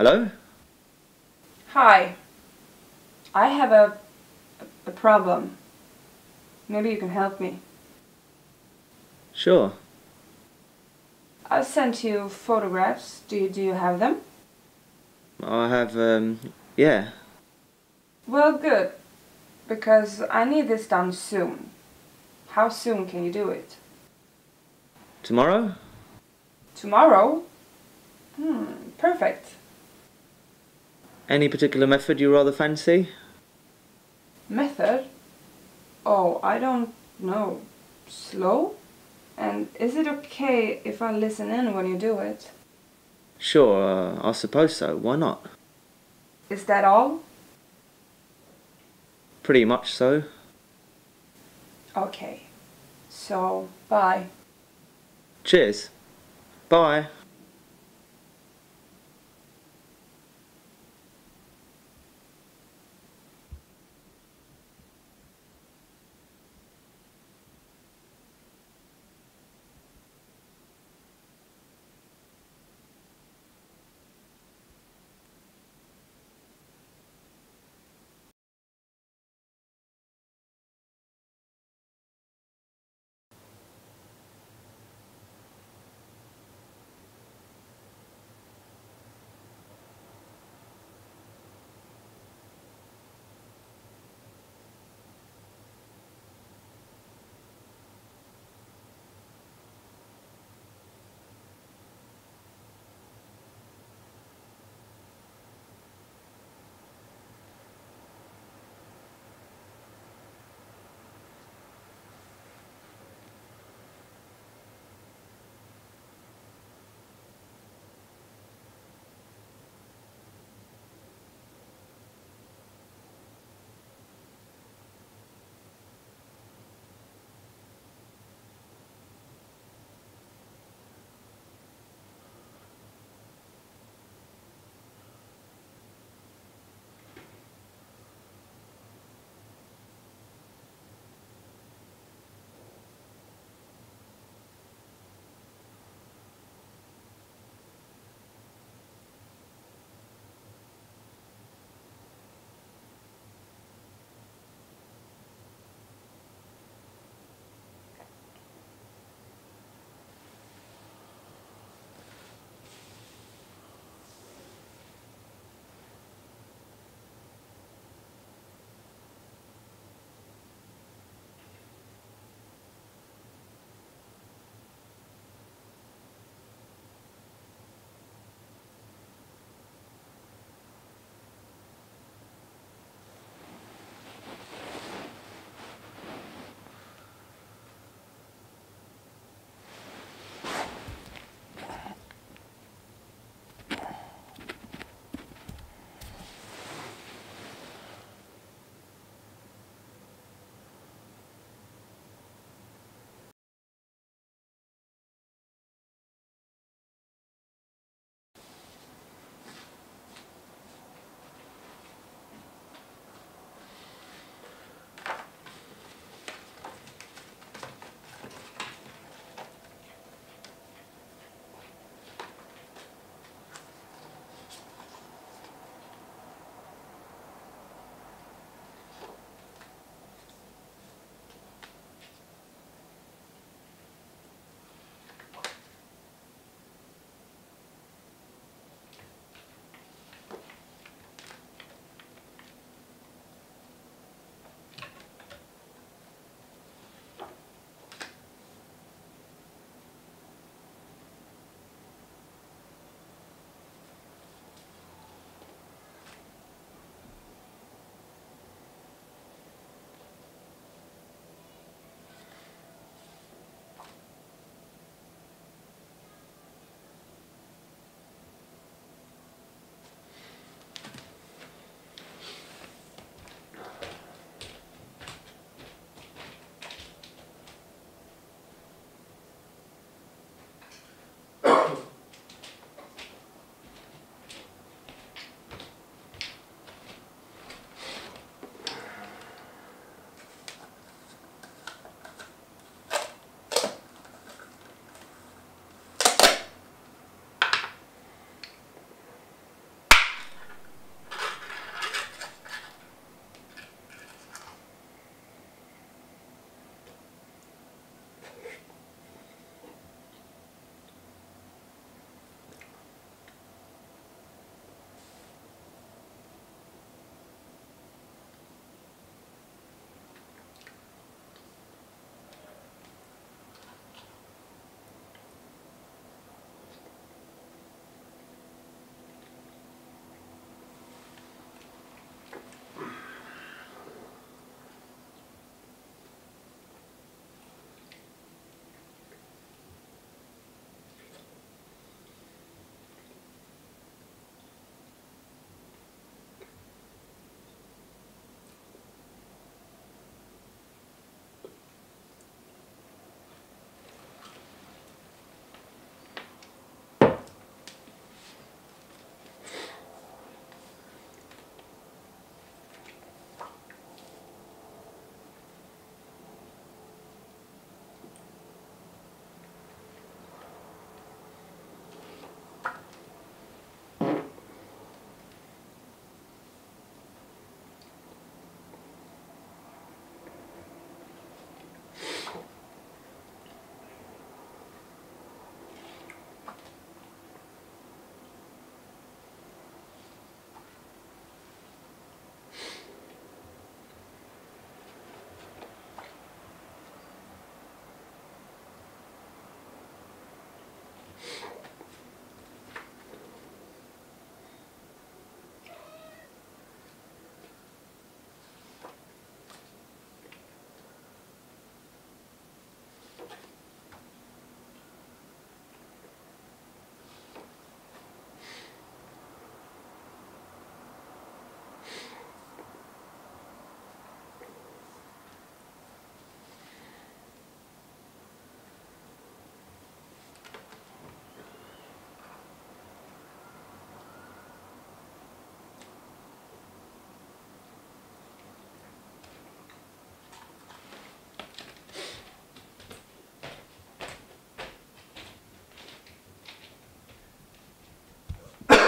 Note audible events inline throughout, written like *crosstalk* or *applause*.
Hello? Hi. I have a, a problem. Maybe you can help me. Sure. I sent you photographs. Do you, do you have them? I have, um, yeah. Well, good. Because I need this done soon. How soon can you do it? Tomorrow? Tomorrow? Hmm, perfect. Any particular method you rather fancy? Method? Oh, I don't know. Slow? And is it okay if I listen in when you do it? Sure, uh, I suppose so. Why not? Is that all? Pretty much so. Okay. So, bye. Cheers. Bye.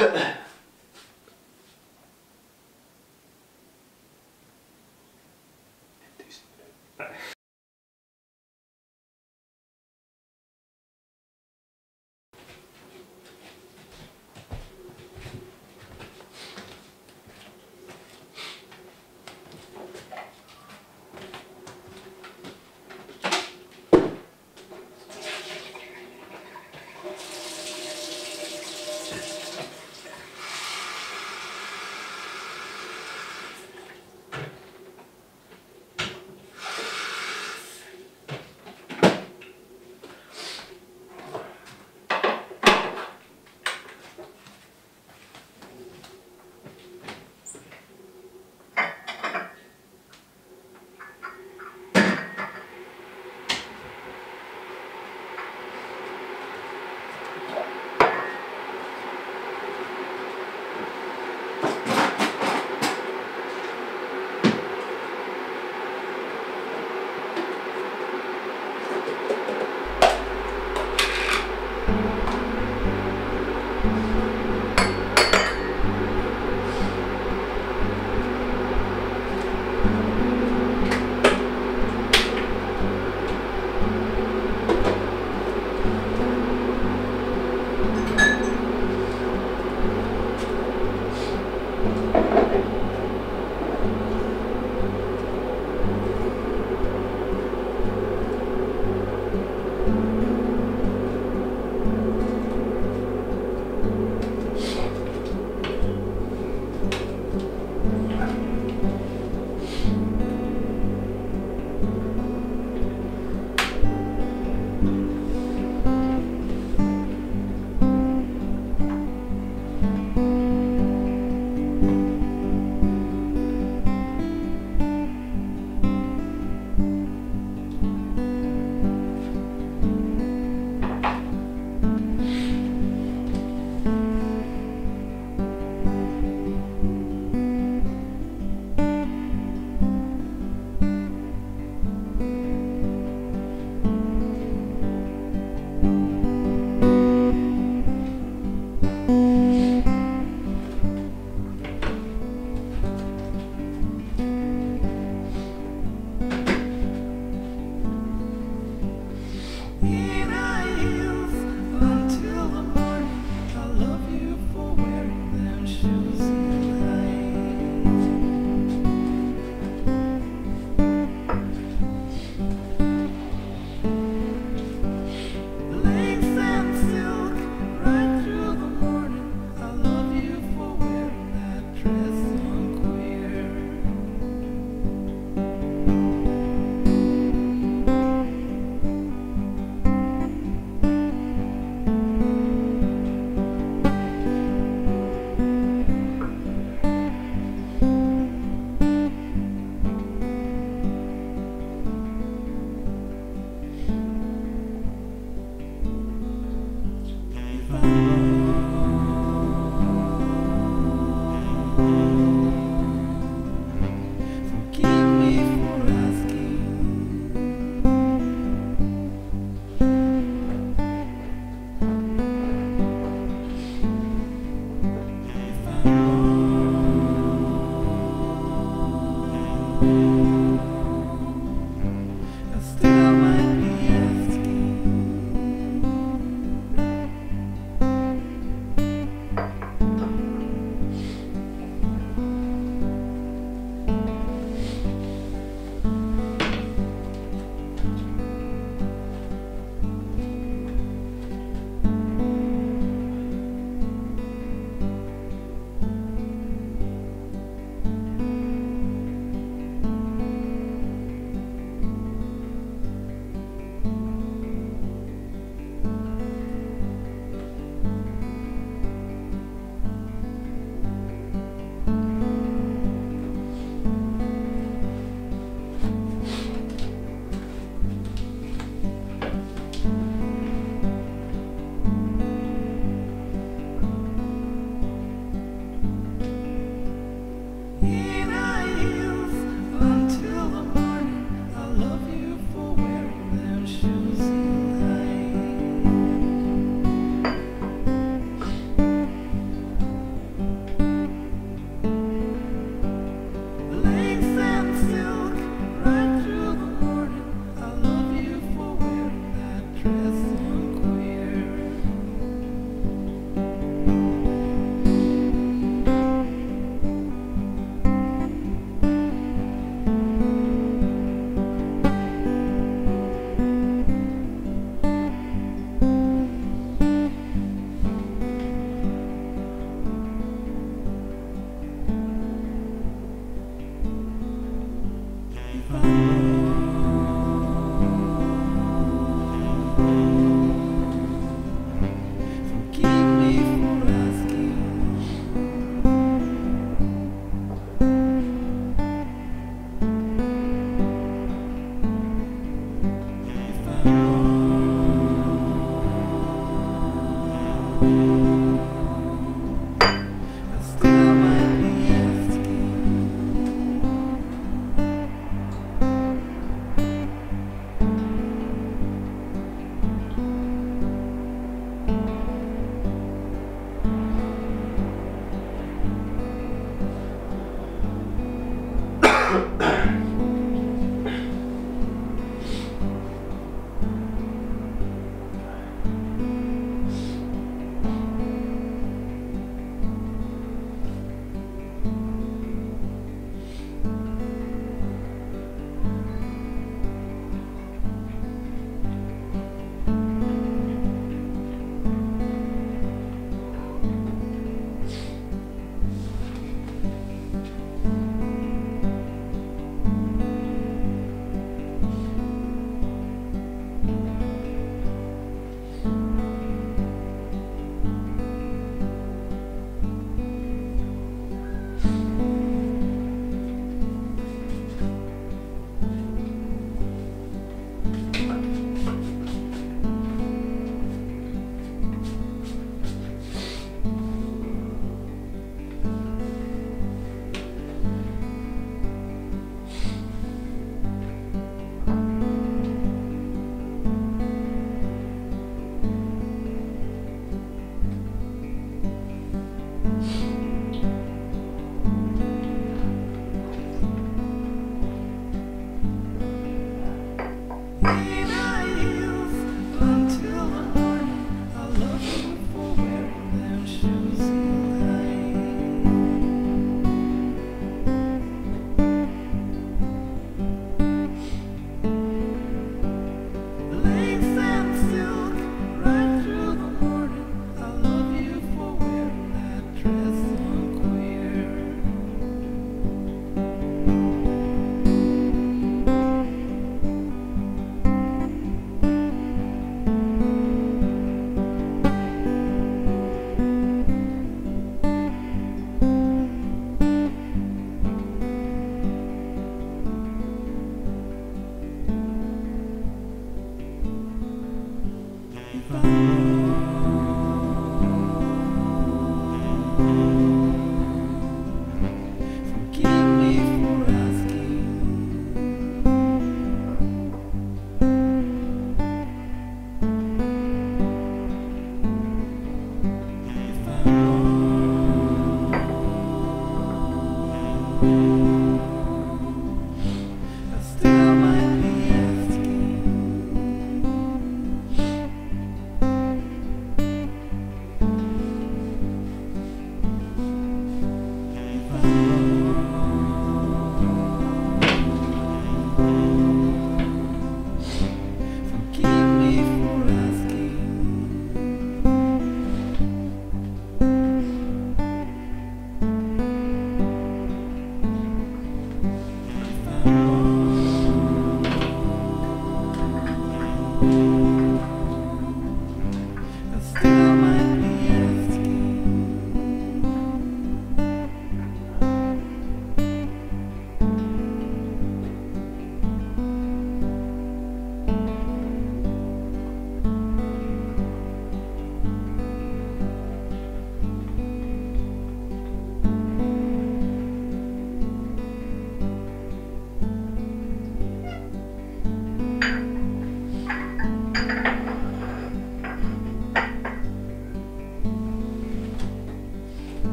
Yeah. *laughs*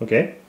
Okej.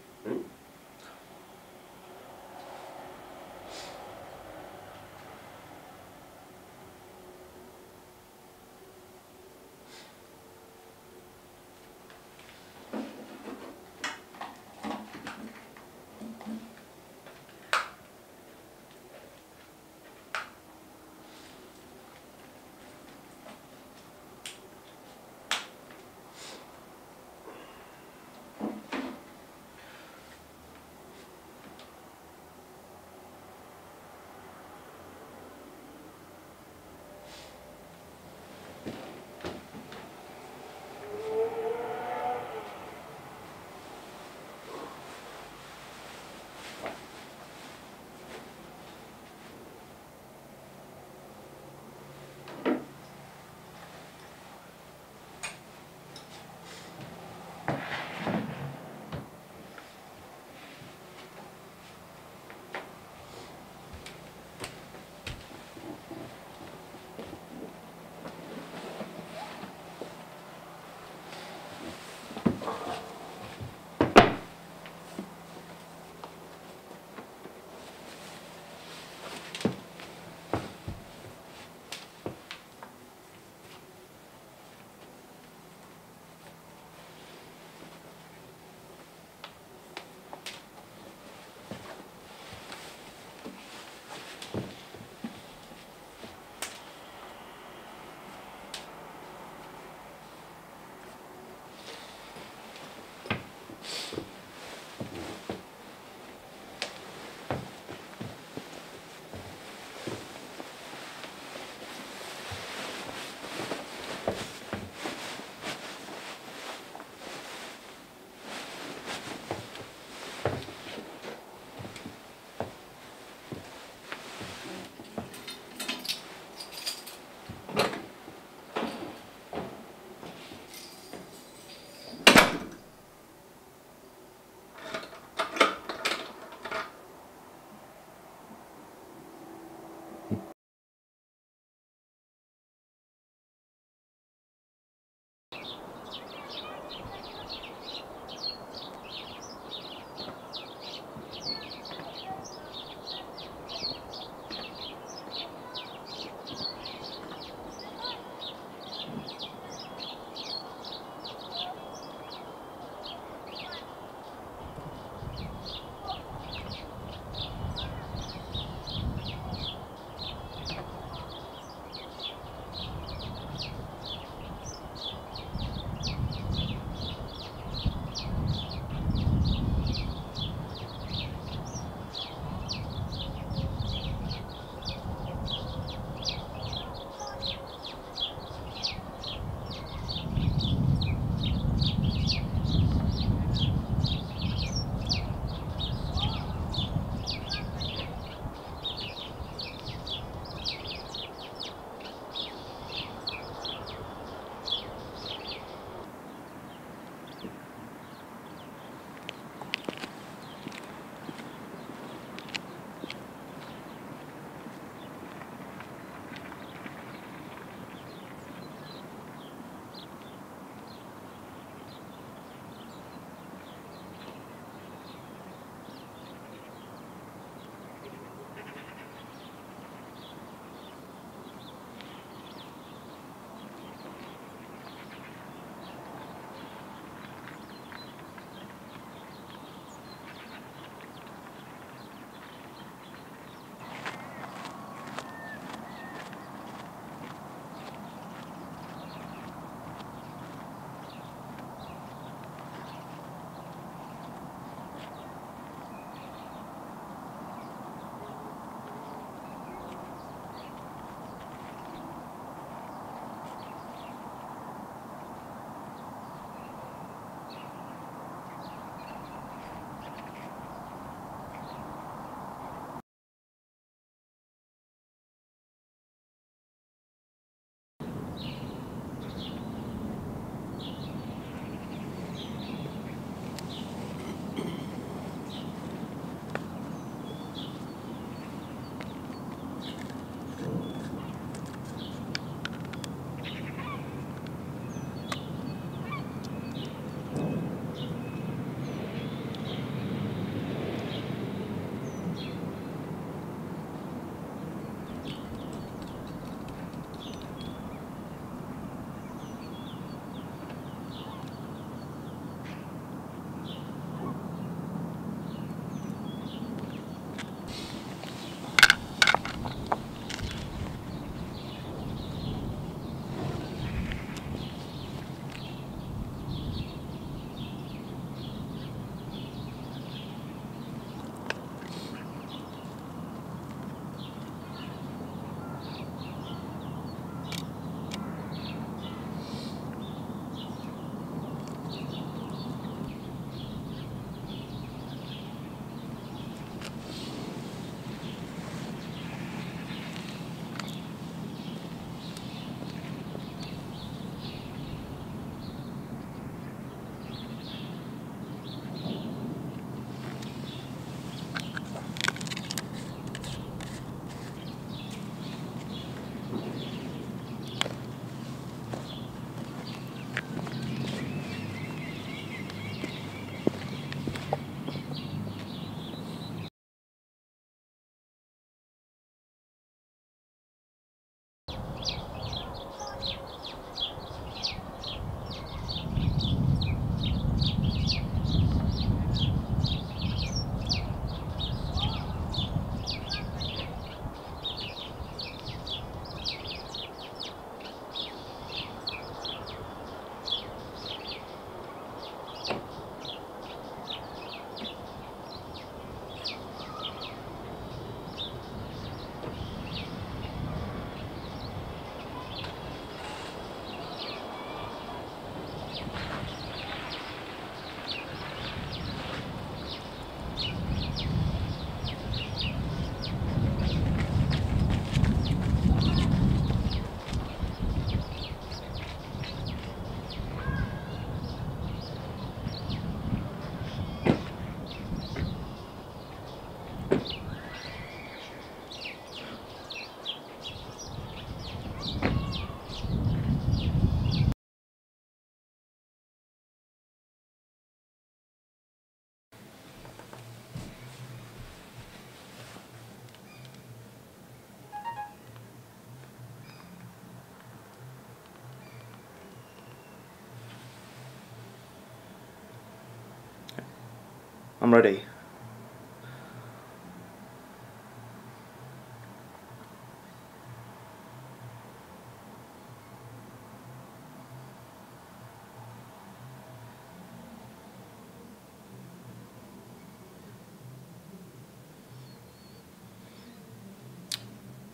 I'm ready.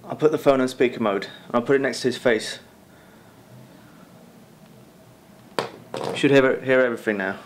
I'll put the phone on speaker mode. I'll put it next to his face. Should hear, hear everything now.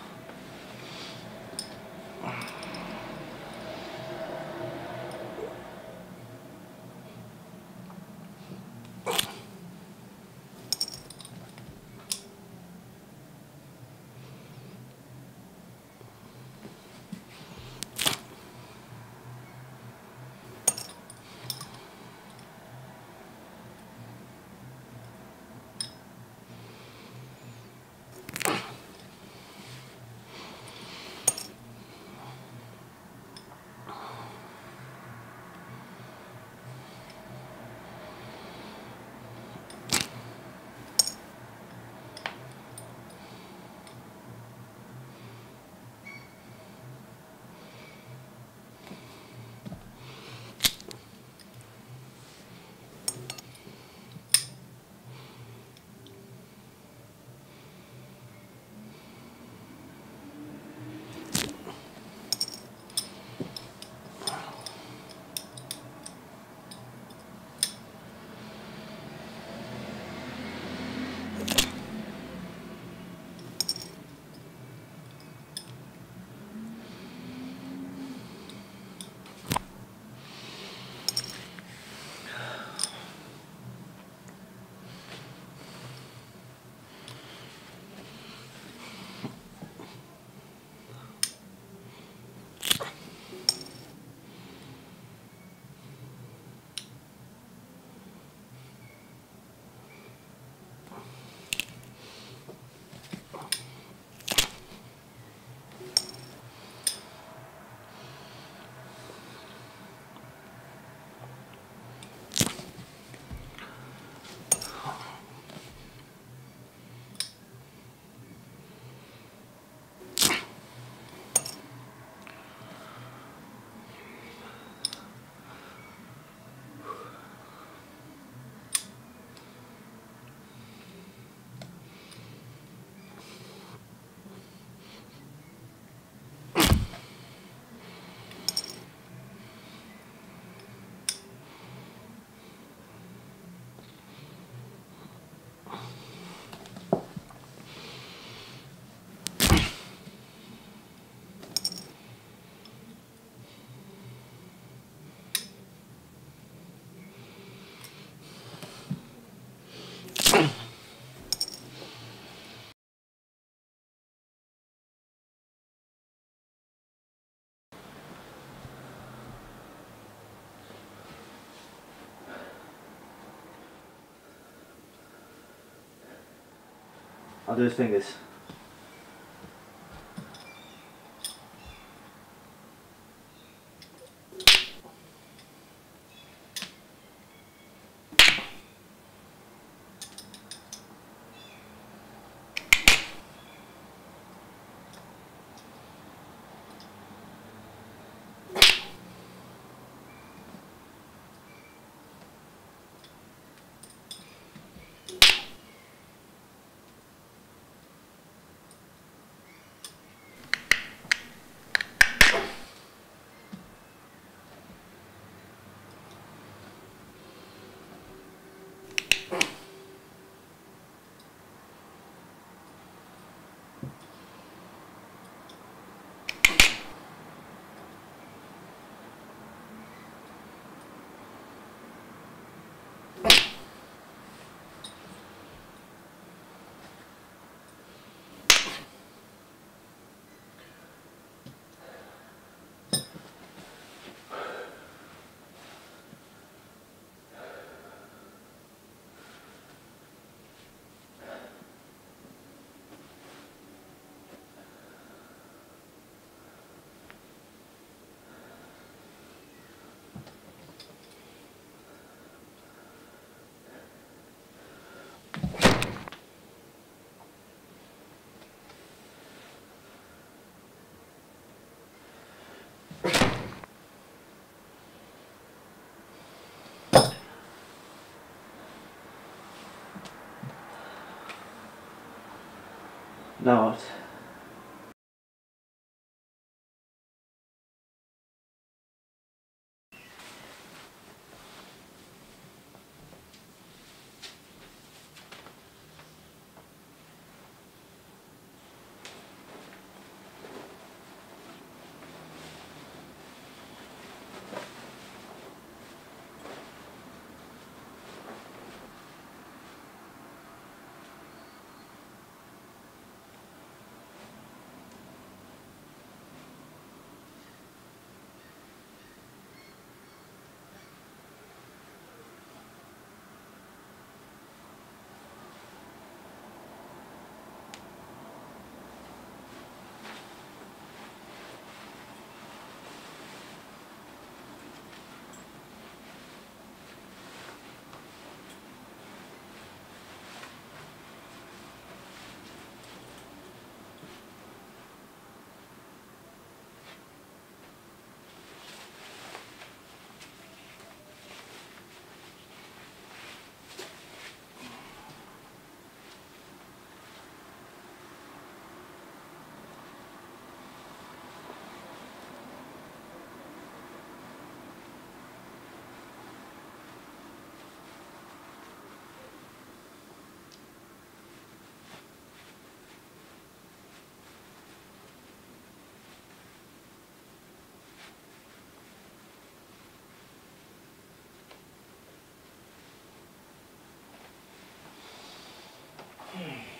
I'll do his fingers. No, what? Hmm.